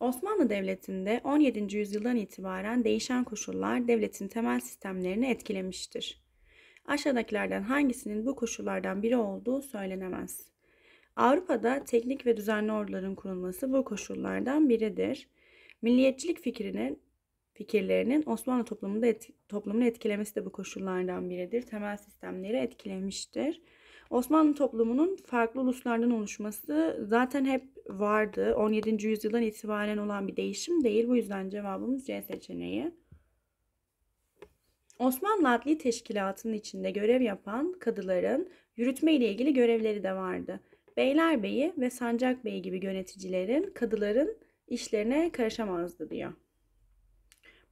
Osmanlı Devleti'nde 17. yüzyıldan itibaren değişen koşullar devletin temel sistemlerini etkilemiştir. Aşağıdakilerden hangisinin bu koşullardan biri olduğu söylenemez. Avrupa'da teknik ve düzenli orduların kurulması bu koşullardan biridir. Milliyetçilik fikrinin fikirlerinin Osmanlı toplumunda et, toplumunu etkilemesi de bu koşullardan biridir. Temel sistemleri etkilemiştir. Osmanlı toplumunun farklı uluslardan oluşması zaten hep vardı. 17. yüzyıldan itibaren olan bir değişim değil. Bu yüzden cevabımız C seçeneği. Osmanlı Adli Teşkilatı'nın içinde görev yapan kadıların yürütme ile ilgili görevleri de vardı. Beylerbeyi ve Sancakbey gibi yöneticilerin kadıların işlerine karışamazdı diyor.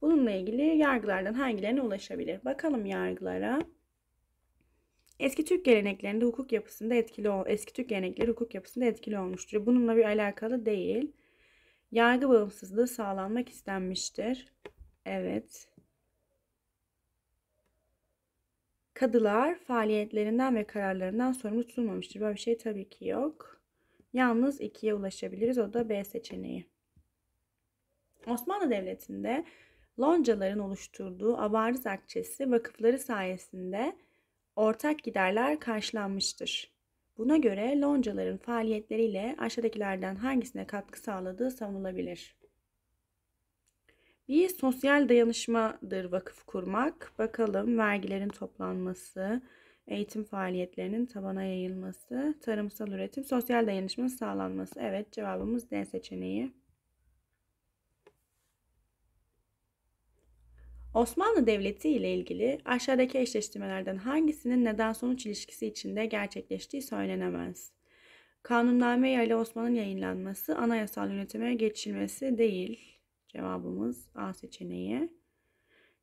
Bununla ilgili yargılardan hangilerine ulaşabilir? Bakalım yargılara. Eski Türk geleneklerinde hukuk yapısında etkili eski Türk gelenekleri hukuk yapısında etkili olmuştur. Bununla bir alakalı değil. Yargı bağımsızlığı sağlanmak istenmiştir. Evet. Kadılar faaliyetlerinden ve kararlarından sorumlu tutulmamıştır. Böyle bir şey tabii ki yok. Yalnız ikiye ulaşabiliriz. O da B seçeneği. Osmanlı Devleti'nde Loncaların oluşturduğu avarız akçesi vakıfları sayesinde ortak giderler karşılanmıştır. Buna göre loncaların faaliyetleriyle aşağıdakilerden hangisine katkı sağladığı savunulabilir. Bir sosyal dayanışmadır vakıf kurmak. Bakalım vergilerin toplanması, eğitim faaliyetlerinin tabana yayılması, tarımsal üretim, sosyal dayanışmanın sağlanması. Evet cevabımız D seçeneği. Osmanlı Devleti ile ilgili aşağıdaki eşleştirmelerden hangisinin neden-sonuç ilişkisi içinde gerçekleştiği söylenemez. Kanunname ile Osman'ın yayınlanması, anayasal yönetime geçilmesi değil. Cevabımız A seçeneği.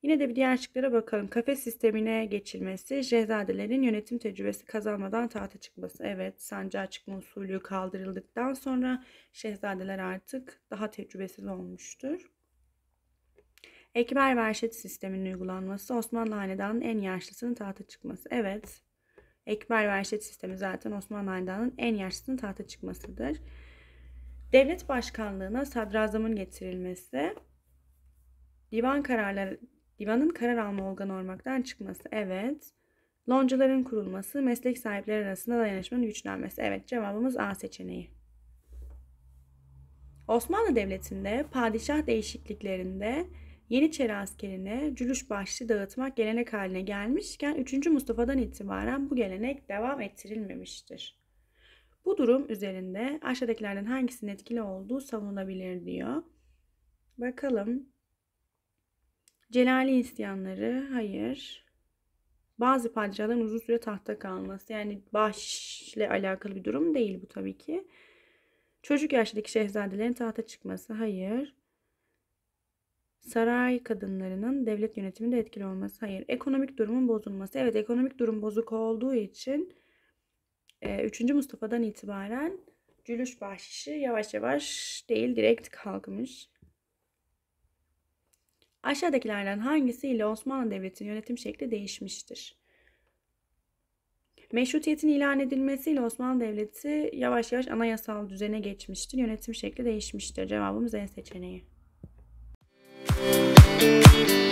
Yine de bir diğer şıklara bakalım. Kafes sistemine geçilmesi, şehzadelerin yönetim tecrübesi kazanmadan tahta çıkması. Evet, sancağa çıkma usulü kaldırıldıktan sonra şehzadeler artık daha tecrübesiz olmuştur. Ekber verşet sisteminin uygulanması Osmanlı Hanedanı'nın en yaşlısının tahta çıkması. Evet. Ekber verşet sistemi zaten Osmanlı Hanedanı'nın en yaşlısının tahta çıkmasıdır. Devlet başkanlığına sadrazamın getirilmesi. Divan kararları divanın karar alma organı olmaktan çıkması. Evet. Loncaların kurulması, meslek sahipleri arasında dayanışmanın güçlenmesi. Evet cevabımız A seçeneği. Osmanlı Devleti'nde padişah değişikliklerinde Yeniçeri askerine cülüş başlı dağıtmak gelenek haline gelmişken 3. Mustafa'dan itibaren bu gelenek devam ettirilmemiştir. Bu durum üzerinde aşağıdakilerden hangisinin etkili olduğu savunulabilir diyor. Bakalım. Celali isyanları hayır. Bazı padişahların uzun süre tahta kalması yani bahşişle alakalı bir durum değil bu tabii ki. Çocuk yaştaki şehzadelerin tahta çıkması hayır. Saray kadınlarının devlet yönetiminde etkili olması. Hayır. Ekonomik durumun bozulması. Evet ekonomik durum bozuk olduğu için 3. E, Mustafa'dan itibaren cülüş bahşişi yavaş yavaş değil direkt kalkmış. Aşağıdakilerden hangisiyle Osmanlı Devleti'nin yönetim şekli değişmiştir? Meşrutiyetin ilan edilmesiyle Osmanlı Devleti yavaş yavaş anayasal düzene geçmiştir. Yönetim şekli değişmiştir. Cevabımız E seçeneği. Thank you.